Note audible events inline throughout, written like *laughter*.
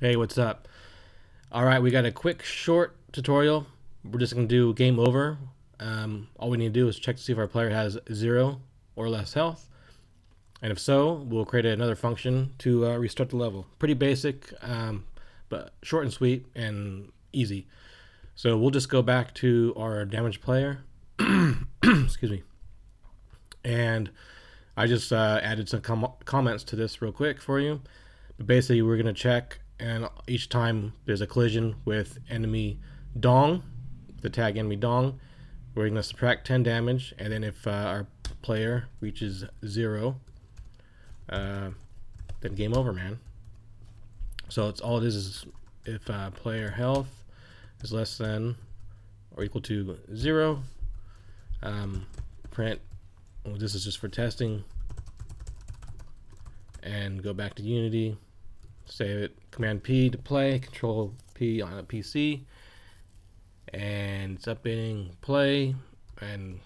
Hey, what's up? All right, we got a quick short tutorial. We're just gonna do game over. Um, all we need to do is check to see if our player has zero or less health. And if so, we'll create another function to uh, restart the level. Pretty basic, um, but short and sweet and easy. So we'll just go back to our damaged player. *clears throat* Excuse me. And I just uh, added some com comments to this real quick for you. But basically, we're going to check and each time there's a collision with enemy dong, the tag enemy dong, we're going to subtract 10 damage, and then if uh, our player reaches zero, uh, then game over, man. So it's all it is is if uh, player health is less than or equal to zero, um, print. Well, this is just for testing, and go back to Unity save it command P to play control P on a PC and it's updating play and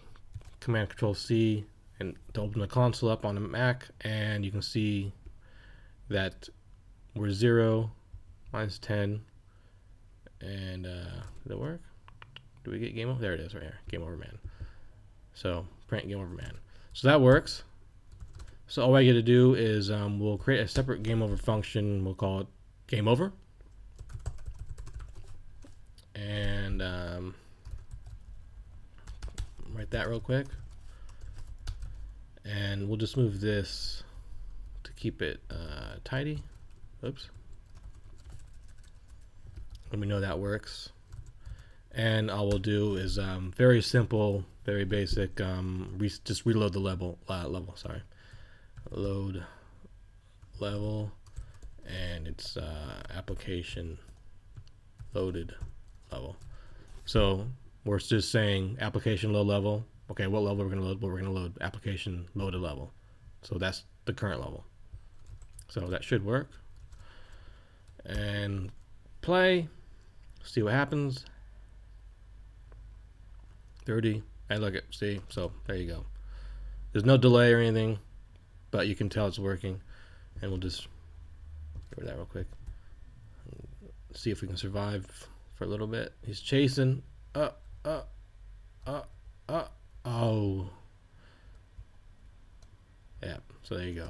command control C and to open the console up on a Mac and you can see that we're 0 minus 10 and uh, did it work? Do we get game over? There it is right here. Game over man. So print game over man. So that works. So all I get to do is um, we'll create a separate game over function. We'll call it game over. And um, write that real quick. And we'll just move this to keep it uh, tidy. Oops. Let me know that works. And all we'll do is um, very simple, very basic. Um, re just reload the level. Uh, level, sorry load level and it's uh, application loaded level. So we're just saying application load level. Okay, what level we're gonna load? Well, we're gonna load application loaded level. So that's the current level. So that should work. And play, see what happens. 30, and look at, see, so there you go. There's no delay or anything but you can tell it's working. And we'll just get rid of that real quick. See if we can survive for a little bit. He's chasing. Uh, uh, uh, uh. Oh. Yeah, so there you go.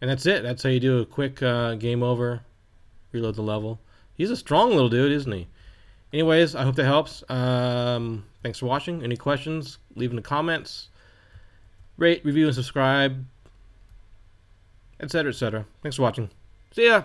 And that's it. That's how you do a quick uh, game over. Reload the level. He's a strong little dude, isn't he? Anyways, I hope that helps. Um, thanks for watching. Any questions, leave in the comments rate, review, and subscribe, etc., etc. Thanks for watching. See ya!